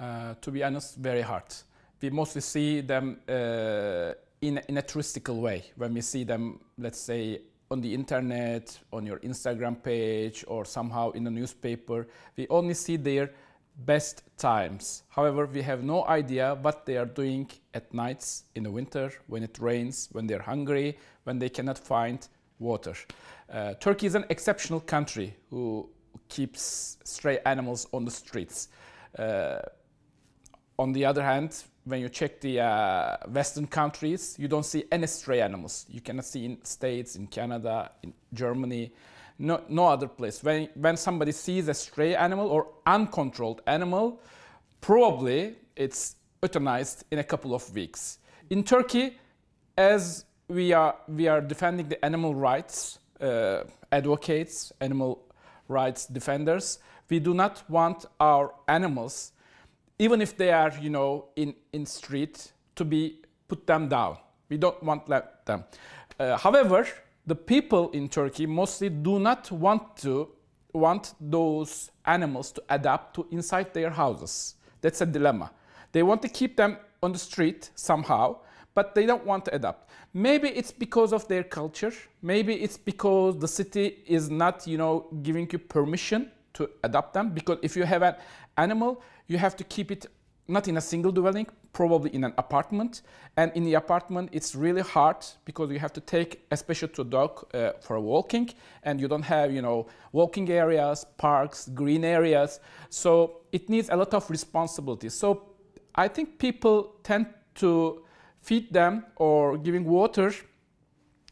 Uh, to be honest, very hard. We mostly see them uh, in, in a touristical way. When we see them, let's say, on the internet, on your Instagram page, or somehow in the newspaper, we only see their best times. However, we have no idea what they are doing at nights in the winter, when it rains, when they're hungry, when they cannot find water. Uh, Turkey is an exceptional country who keeps stray animals on the streets. Uh, on the other hand, when you check the uh, Western countries, you don't see any stray animals. You cannot see in States, in Canada, in Germany, no, no other place. When, when somebody sees a stray animal or uncontrolled animal, probably it's euthanized in a couple of weeks. In Turkey, as we are, we are defending the animal rights uh, advocates, animal rights defenders, we do not want our animals even if they are, you know, in, in street, to be put them down. We don't want let them. Uh, however, the people in Turkey mostly do not want to want those animals to adapt to inside their houses. That's a dilemma. They want to keep them on the street somehow, but they don't want to adapt. Maybe it's because of their culture. Maybe it's because the city is not, you know, giving you permission to adopt them. Because if you have an animal, you have to keep it not in a single dwelling, probably in an apartment. And in the apartment, it's really hard because you have to take, especially to a dog, uh, for walking, and you don't have, you know, walking areas, parks, green areas. So it needs a lot of responsibility. So I think people tend to feed them or giving water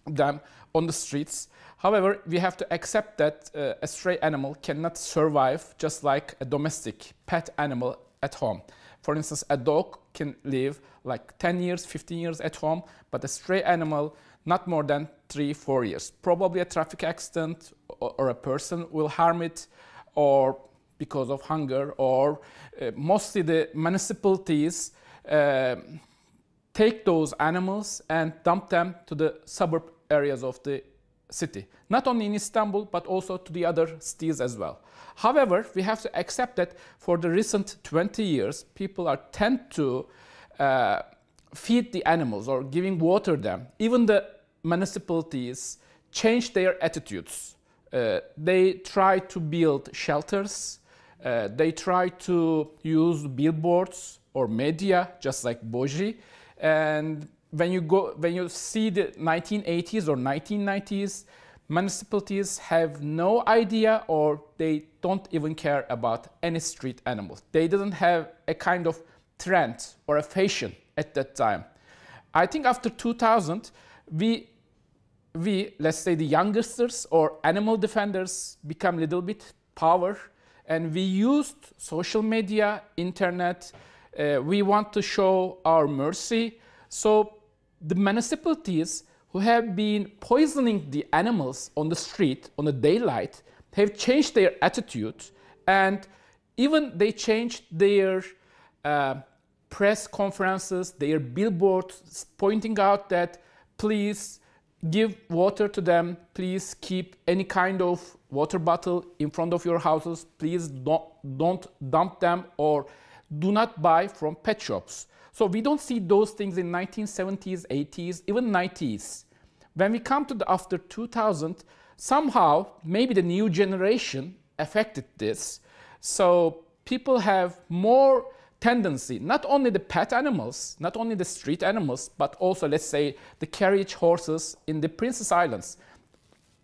them on the streets. However, we have to accept that uh, a stray animal cannot survive just like a domestic pet animal at home. For instance, a dog can live like 10 years, 15 years at home, but a stray animal, not more than three, four years. Probably a traffic accident or, or a person will harm it, or because of hunger, or uh, mostly the municipalities uh, take those animals and dump them to the suburb areas of the city, not only in Istanbul, but also to the other cities as well. However, we have to accept that for the recent 20 years, people are tend to uh, feed the animals or giving water them. Even the municipalities change their attitudes. Uh, they try to build shelters. Uh, they try to use billboards or media, just like Boji. And when you go when you see the 1980s or 1990s municipalities have no idea or they don't even care about any street animals. They didn't have a kind of trend or a fashion at that time. I think after 2000 we we let's say the youngsters or animal defenders become a little bit power and we used social media internet uh, we want to show our mercy. So the municipalities who have been poisoning the animals on the street, on the daylight, have changed their attitude and even they changed their uh, press conferences, their billboards pointing out that please give water to them, please keep any kind of water bottle in front of your houses, please don't, don't dump them or do not buy from pet shops. So we don't see those things in 1970s, 80s, even 90s. When we come to the after 2000, somehow maybe the new generation affected this. So people have more tendency, not only the pet animals, not only the street animals, but also let's say the carriage horses in the Princess Islands.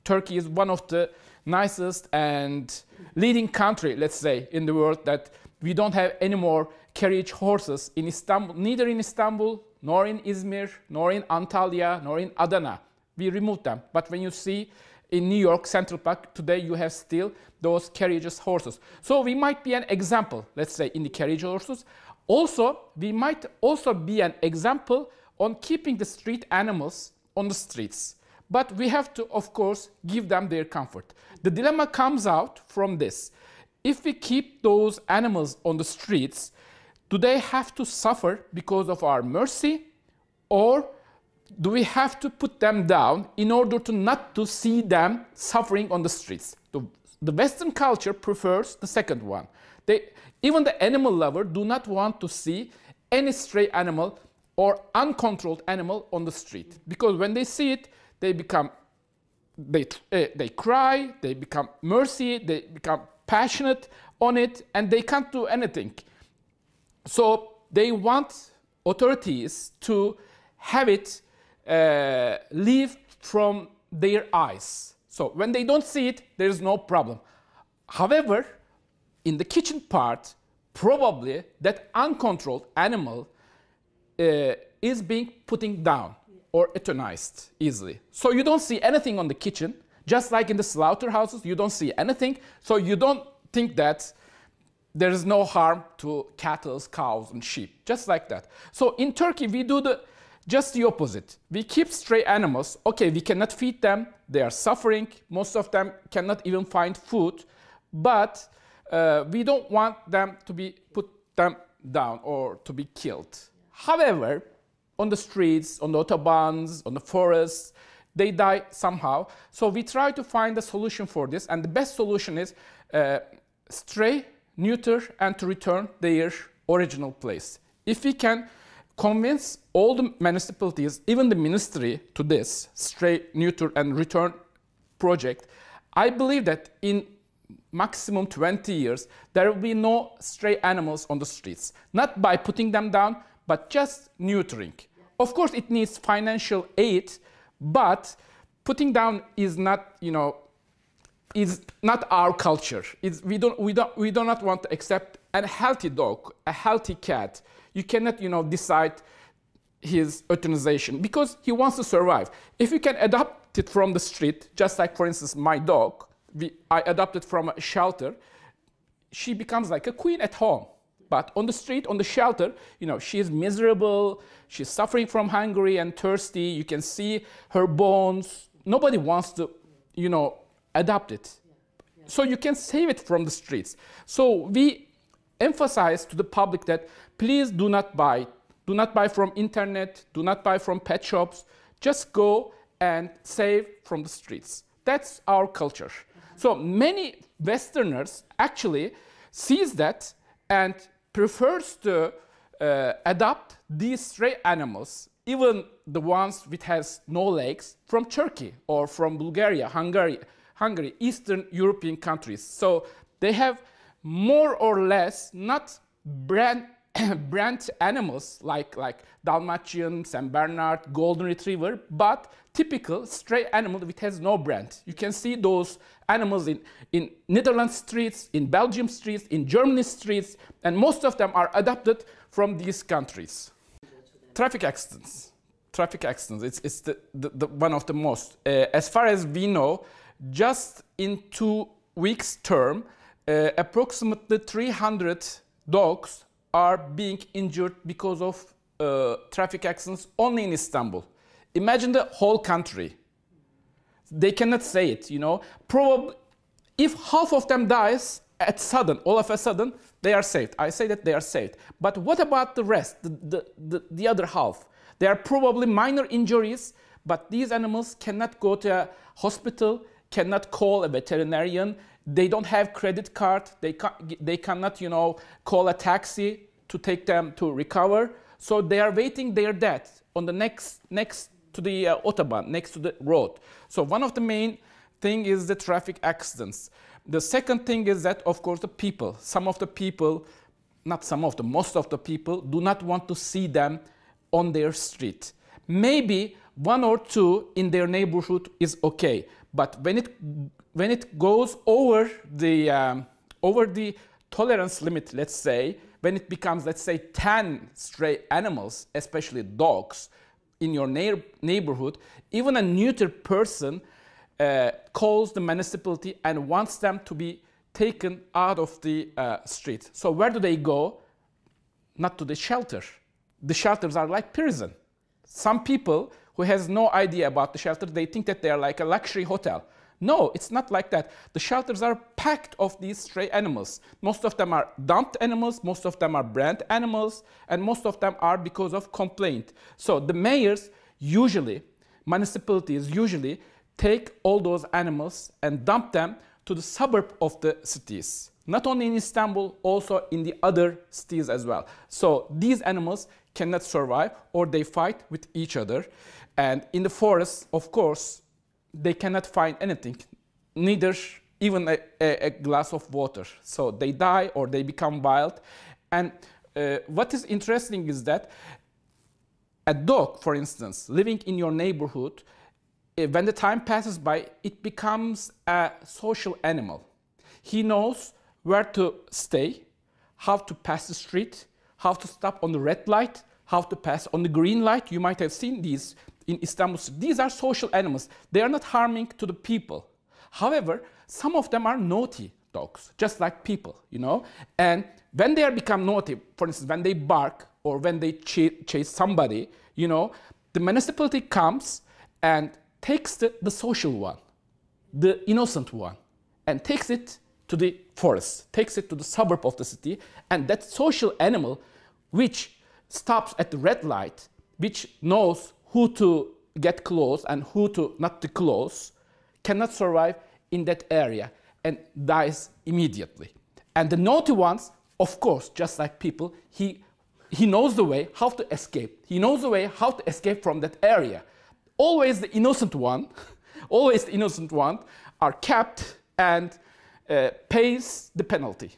Turkey is one of the nicest and leading country, let's say, in the world that we don't have any more carriage horses in Istanbul, neither in Istanbul, nor in Izmir, nor in Antalya, nor in Adana. We removed them. But when you see in New York Central Park today, you have still those carriages horses. So we might be an example, let's say, in the carriage horses. Also, we might also be an example on keeping the street animals on the streets. But we have to, of course, give them their comfort. The dilemma comes out from this. If we keep those animals on the streets, do they have to suffer because of our mercy or do we have to put them down in order to not to see them suffering on the streets? The, the Western culture prefers the second one. They, even the animal lover do not want to see any stray animal or uncontrolled animal on the street because when they see it, they become they, uh, they cry, they become mercy, they become passionate on it, and they can't do anything. So they want authorities to have it uh, leave from their eyes. So when they don't see it, there is no problem. However, in the kitchen part, probably that uncontrolled animal uh, is being putting down or euthanized easily. So you don't see anything on the kitchen, just like in the slaughterhouses, you don't see anything. So you don't think that there is no harm to cattle, cows, and sheep, just like that. So in Turkey, we do the just the opposite. We keep stray animals. Okay, we cannot feed them. They are suffering. Most of them cannot even find food. But uh, we don't want them to be put them down or to be killed. However, on the streets, on the autobahns, on the forests, they die somehow. So we try to find a solution for this, and the best solution is uh, stray, neuter, and to return their original place. If we can convince all the municipalities, even the ministry, to this stray, neuter, and return project, I believe that in maximum 20 years, there will be no stray animals on the streets. Not by putting them down, but just neutering. Of course, it needs financial aid, but putting down is not, you know, is not our culture. It's, we, don't, we, don't, we do not want to accept a healthy dog, a healthy cat. You cannot, you know, decide his euthanization because he wants to survive. If you can adopt it from the street, just like, for instance, my dog, we, I adopted from a shelter, she becomes like a queen at home. But on the street, on the shelter, you know, she is miserable, she's suffering from hunger and thirsty, you can see her bones. Nobody wants to, you know, adopt it. So you can save it from the streets. So we emphasize to the public that please do not buy. Do not buy from internet, do not buy from pet shops. Just go and save from the streets. That's our culture. So many Westerners actually sees that and prefers to uh, adopt these stray animals, even the ones which has no legs, from Turkey or from Bulgaria, Hungary, Hungary, Eastern European countries. So they have more or less not brand brand animals like, like Dalmatian, St. Bernard, Golden Retriever, but typical stray animal which has no brand. You can see those animals in, in Netherlands streets, in Belgium streets, in Germany streets, and most of them are adapted from these countries. Traffic accidents. Traffic accidents, it's, it's the, the, the one of the most. Uh, as far as we know, just in two weeks term, uh, approximately 300 dogs are being injured because of uh, traffic accidents only in Istanbul. Imagine the whole country. They cannot say it, you know. Probably, if half of them dies at sudden, all of a sudden, they are saved. I say that they are saved. But what about the rest, the, the, the, the other half? They are probably minor injuries, but these animals cannot go to a hospital, cannot call a veterinarian, they don't have credit card. They, can, they cannot, you know, call a taxi to take them to recover. So they are waiting their death on the next, next to the uh, autobahn, next to the road. So one of the main thing is the traffic accidents. The second thing is that, of course, the people. Some of the people, not some of the, most of the people do not want to see them on their street. Maybe one or two in their neighborhood is okay, but when it when it goes over the, um, over the tolerance limit, let's say, when it becomes, let's say, 10 stray animals, especially dogs, in your neighborhood, even a neuter person uh, calls the municipality and wants them to be taken out of the uh, street. So where do they go? Not to the shelter. The shelters are like prison. Some people who has no idea about the shelter, they think that they are like a luxury hotel. No, it's not like that. The shelters are packed of these stray animals. Most of them are dumped animals, most of them are brand animals, and most of them are because of complaint. So the mayors usually, municipalities usually take all those animals and dump them to the suburb of the cities. not only in Istanbul, also in the other cities as well. So these animals cannot survive or they fight with each other. And in the forest, of course, they cannot find anything, neither even a, a, a glass of water. So they die or they become wild. And uh, what is interesting is that a dog, for instance, living in your neighborhood, uh, when the time passes by, it becomes a social animal. He knows where to stay, how to pass the street, how to stop on the red light, how to pass on the green light. You might have seen these in Istanbul. These are social animals. They are not harming to the people. However, some of them are naughty dogs, just like people, you know. And when they are become naughty, for instance, when they bark or when they ch chase somebody, you know, the municipality comes and takes the, the social one, the innocent one, and takes it to the forest, takes it to the suburb of the city, and that social animal, which stops at the red light, which knows who to get close and who to not to close, cannot survive in that area and dies immediately. And the naughty ones, of course, just like people, he, he knows the way how to escape. He knows the way how to escape from that area. Always the innocent one, always the innocent one are kept and uh, pays the penalty.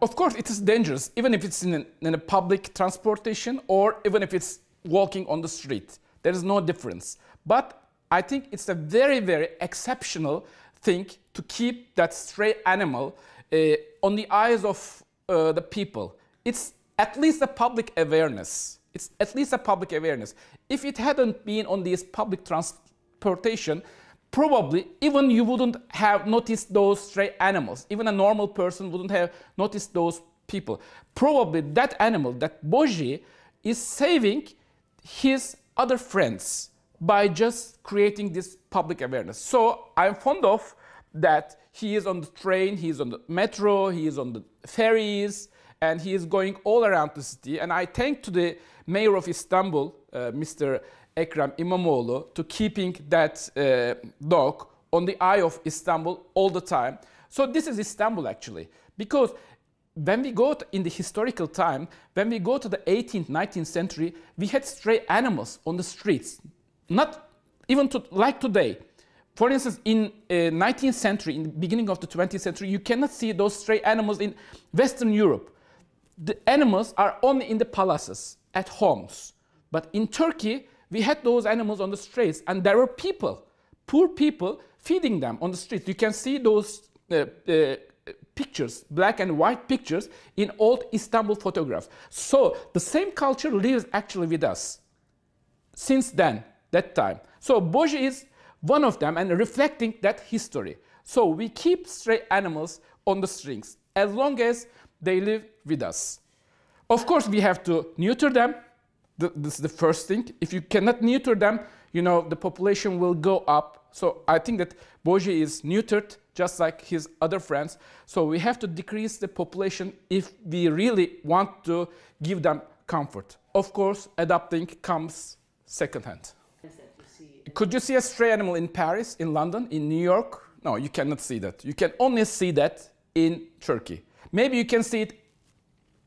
Of course, it is dangerous, even if it's in in a public transportation or even if it's walking on the street. There is no difference. But I think it's a very, very exceptional thing to keep that stray animal uh, on the eyes of uh, the people. It's at least a public awareness. It's at least a public awareness. If it hadn't been on this public transportation, probably even you wouldn't have noticed those stray animals. Even a normal person wouldn't have noticed those people. Probably that animal, that Boji, is saving his other friends by just creating this public awareness. So I'm fond of that he is on the train, he is on the metro, he is on the ferries, and he is going all around the city. And I thank to the mayor of Istanbul, uh, Mr. Ekrem İmamoğlu to keeping that uh, dog on the eye of Istanbul all the time. So this is Istanbul actually, because when we go in the historical time, when we go to the 18th, 19th century, we had stray animals on the streets, not even to, like today. For instance, in uh, 19th century, in the beginning of the 20th century, you cannot see those stray animals in Western Europe. The animals are only in the palaces, at homes. But in Turkey, we had those animals on the streets, and there were people, poor people, feeding them on the streets. You can see those uh, uh, pictures, black and white pictures, in old Istanbul photographs. So the same culture lives actually with us since then, that time. So Boji is one of them and reflecting that history. So we keep stray animals on the strings as long as they live with us. Of course, we have to neuter them the, this is the first thing. If you cannot neuter them, you know, the population will go up. So I think that Boji is neutered just like his other friends. So we have to decrease the population if we really want to give them comfort. Of course, adopting comes second hand. Could you see a stray animal in Paris, in London, in New York? No, you cannot see that. You can only see that in Turkey. Maybe you can see it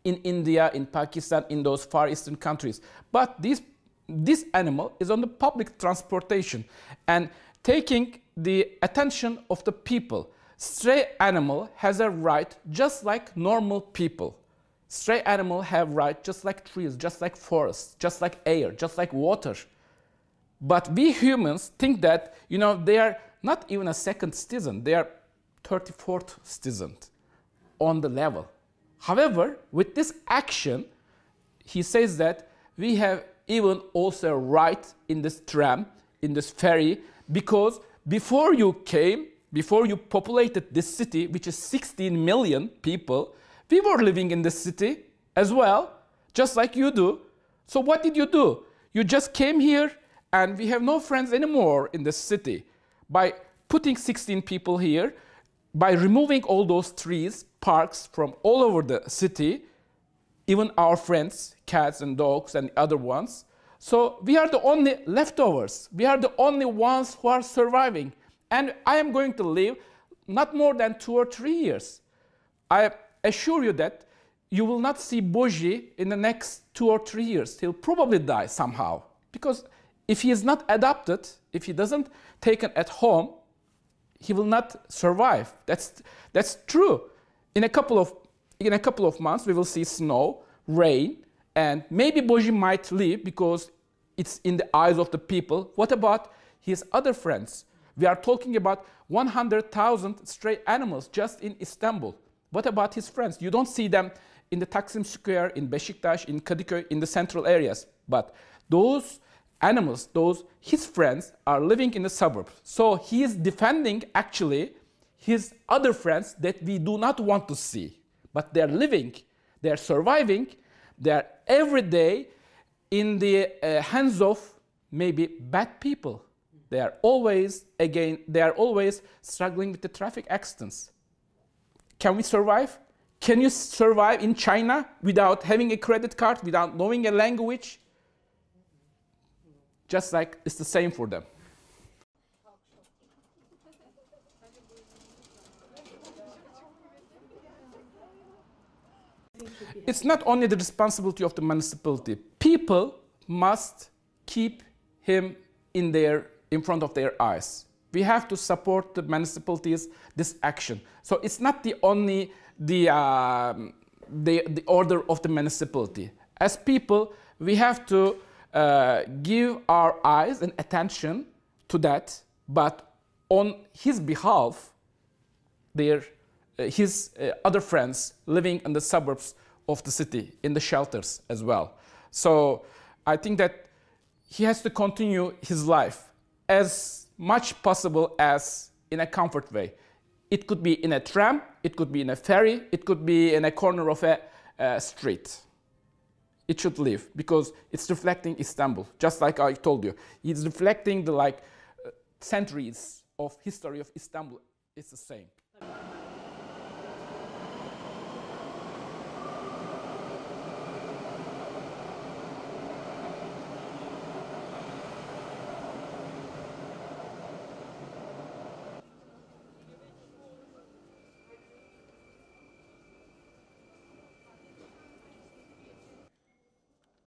in India, in Pakistan, in those far eastern countries. But this, this animal is on the public transportation and taking the attention of the people. Stray animal has a right just like normal people. Stray animal have right just like trees, just like forests, just like air, just like water. But we humans think that, you know, they are not even a second citizen, they are 34th citizen on the level. However, with this action, he says that we have even also a right in this tram, in this ferry, because before you came, before you populated this city, which is 16 million people, we were living in this city as well, just like you do. So what did you do? You just came here and we have no friends anymore in this city. By putting 16 people here, by removing all those trees, parks from all over the city, even our friends, cats and dogs and other ones. So we are the only leftovers. We are the only ones who are surviving. And I am going to live not more than two or three years. I assure you that you will not see Boji in the next two or three years. He'll probably die somehow. Because if he is not adopted, if he doesn't taken at home, he will not survive. That's, that's true. In a, couple of, in a couple of months, we will see snow, rain, and maybe Boji might leave because it's in the eyes of the people. What about his other friends? We are talking about 100,000 stray animals just in Istanbul. What about his friends? You don't see them in the Taksim Square, in Beşiktaş, in Kadıköy, in the central areas. But those animals, those his friends, are living in the suburbs. So he is defending actually his other friends that we do not want to see. But they're living, they're surviving, they're every day in the uh, hands of maybe bad people. They are always, again, they are always struggling with the traffic accidents. Can we survive? Can you survive in China without having a credit card, without knowing a language? Just like it's the same for them. It's not only the responsibility of the municipality. People must keep him in their in front of their eyes. We have to support the municipalities this action. So it's not the only the, uh, the, the order of the municipality. As people, we have to uh, give our eyes and attention to that, but on his behalf, their, uh, his uh, other friends living in the suburbs of the city, in the shelters as well. So I think that he has to continue his life as much possible as in a comfort way. It could be in a tram, it could be in a ferry, it could be in a corner of a, a street. It should live because it's reflecting Istanbul, just like I told you. It's reflecting the like uh, centuries of history of Istanbul. It's the same.